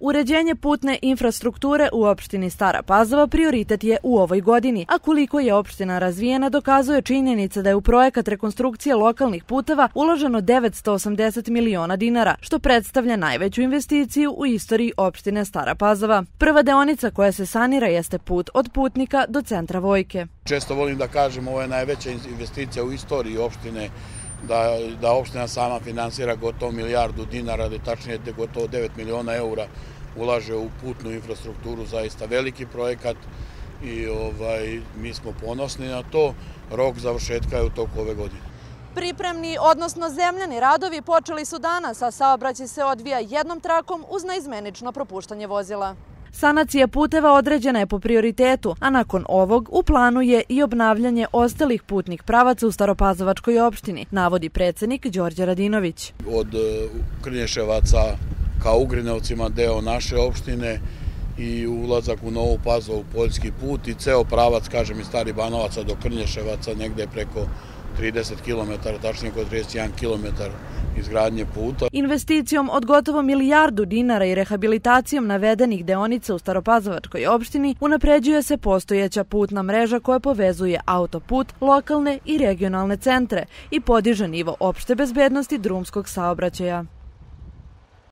Uređenje putne infrastrukture u opštini Stara Pazova prioritet je u ovoj godini, a koliko je opština razvijena dokazuje činjenica da je u projekat rekonstrukcije lokalnih puteva uloženo 980 miliona dinara, što predstavlja najveću investiciju u istoriji opštine Stara Pazova. Prva deonica koja se sanira jeste put od putnika do centra Vojke. Često volim da kažem ovo je najveća investicija u istoriji opštine da, da opština sama finansira gotovo milijardu dinara, da tačnije gotovo 9 miliona eura ulaže u putnu infrastrukturu, zaista veliki projekat i ovaj, mi smo ponosni na to. Rok završetka je u toku ove godine. Pripremni, odnosno zemljani radovi počeli su danas, a saobraćaj se odvija jednom trakom uz naizmenično propuštanje vozila. Sanacija puteva određena je po prioritetu, a nakon ovog u planu je i obnavljanje ostalih putnih pravaca u Staropazovačkoj opštini, navodi predsednik Đorđe Radinović. Od e, Krnješevaca ka Ugrinovcima deo naše opštine i ulazak u Novu Pazovu poljski put i ceo pravac, kažem, iz Stari Banovaca do Krnješevaca, negde preko 30 km, tačnije oko 31 km izgradnje puta. Investicijom od gotovo milijardu dinara i rehabilitacijom navedenih deonica u Staropazovačkoj opštini unapređuje se postojeća putna mreža koja povezuje autoput, lokalne i regionalne centre i podiže nivo opšte bezbednosti drumskog saobraćaja.